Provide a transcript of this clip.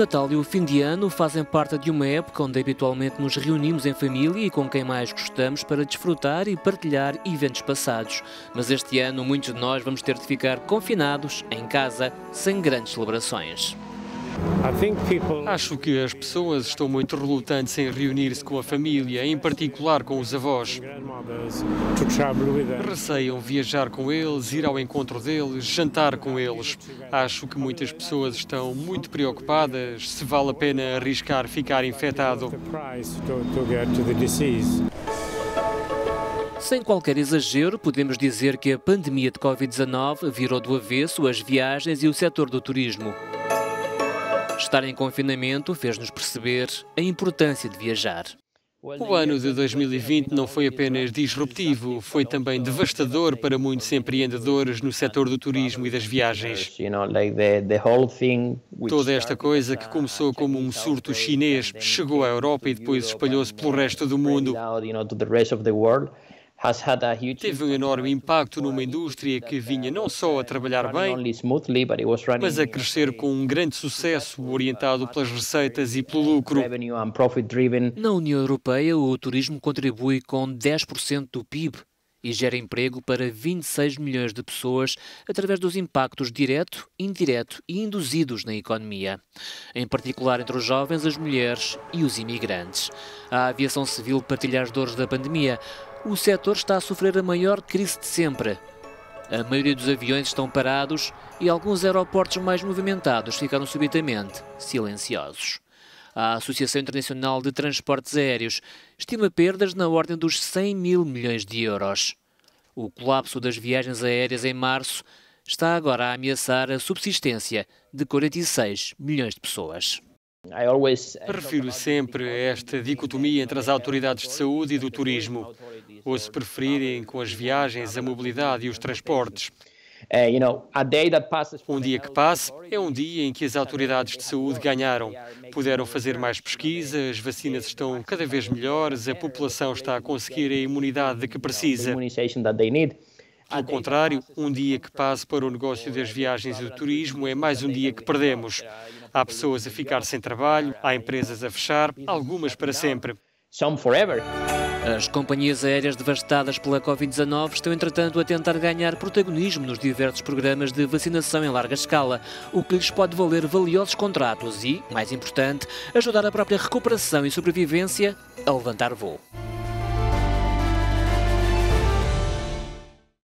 Natal e o fim de ano fazem parte de uma época onde habitualmente nos reunimos em família e com quem mais gostamos para desfrutar e partilhar eventos passados. Mas este ano muitos de nós vamos ter de ficar confinados em casa, sem grandes celebrações. Acho que as pessoas estão muito relutantes em reunir-se com a família, em particular com os avós. Receiam viajar com eles, ir ao encontro deles, jantar com eles. Acho que muitas pessoas estão muito preocupadas se vale a pena arriscar ficar infectado. Sem qualquer exagero, podemos dizer que a pandemia de Covid-19 virou do avesso as viagens e o setor do turismo. Estar em confinamento fez-nos perceber a importância de viajar. O ano de 2020 não foi apenas disruptivo, foi também devastador para muitos empreendedores no setor do turismo e das viagens. Toda esta coisa que começou como um surto chinês chegou à Europa e depois espalhou-se pelo resto do mundo. Teve um enorme impacto numa indústria que vinha não só a trabalhar bem, mas a crescer com um grande sucesso orientado pelas receitas e pelo lucro. Na União Europeia, o turismo contribui com 10% do PIB e gera emprego para 26 milhões de pessoas através dos impactos direto, indireto e induzidos na economia, em particular entre os jovens, as mulheres e os imigrantes. A aviação civil partilha as dores da pandemia o setor está a sofrer a maior crise de sempre. A maioria dos aviões estão parados e alguns aeroportos mais movimentados ficaram subitamente silenciosos. A Associação Internacional de Transportes Aéreos estima perdas na ordem dos 100 mil milhões de euros. O colapso das viagens aéreas em março está agora a ameaçar a subsistência de 46 milhões de pessoas. Prefiro sempre esta dicotomia entre as autoridades de saúde e do turismo, ou se preferirem com as viagens, a mobilidade e os transportes. Um dia que passa é um dia em que as autoridades de saúde ganharam. Puderam fazer mais pesquisa, as vacinas estão cada vez melhores, a população está a conseguir a imunidade de que precisa. Ao contrário, um dia que passa para o negócio das viagens e do turismo é mais um dia que perdemos. Há pessoas a ficar sem trabalho, há empresas a fechar, algumas para sempre. Some forever. As companhias aéreas devastadas pela Covid-19 estão, entretanto, a tentar ganhar protagonismo nos diversos programas de vacinação em larga escala, o que lhes pode valer valiosos contratos e, mais importante, ajudar a própria recuperação e sobrevivência a levantar voo.